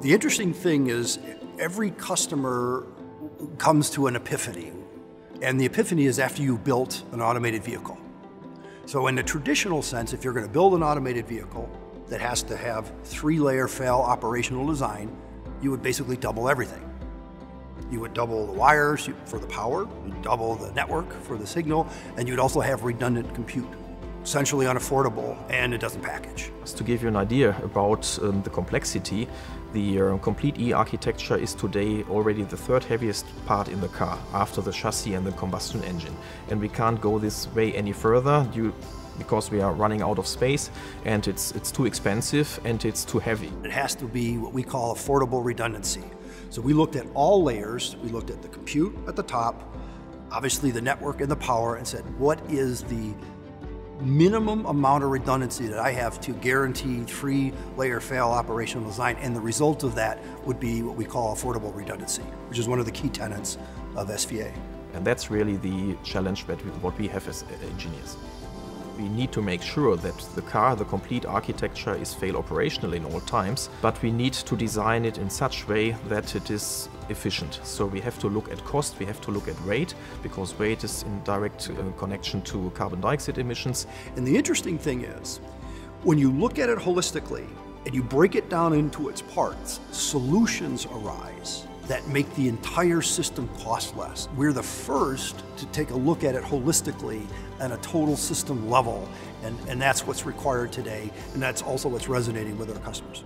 The interesting thing is every customer comes to an epiphany. And the epiphany is after you built an automated vehicle. So in the traditional sense, if you're going to build an automated vehicle that has to have three-layer fail operational design, you would basically double everything. You would double the wires for the power, double the network for the signal, and you'd also have redundant compute. Essentially unaffordable, and it doesn't package. Just To give you an idea about um, the complexity, the uh, complete E architecture is today already the third heaviest part in the car, after the chassis and the combustion engine. And we can't go this way any further due because we are running out of space and it's, it's too expensive and it's too heavy. It has to be what we call affordable redundancy. So we looked at all layers, we looked at the compute at the top, obviously the network and the power, and said, what is the minimum amount of redundancy that I have to guarantee three layer fail operational design, and the result of that would be what we call affordable redundancy, which is one of the key tenets of SVA. And that's really the challenge that we, what we have as engineers. We need to make sure that the car, the complete architecture is fail operational in all times, but we need to design it in such way that it is efficient. So we have to look at cost, we have to look at weight, because weight is in direct uh, connection to carbon dioxide emissions. And the interesting thing is, when you look at it holistically and you break it down into its parts, solutions arise that make the entire system cost less. We're the first to take a look at it holistically at a total system level, and, and that's what's required today, and that's also what's resonating with our customers.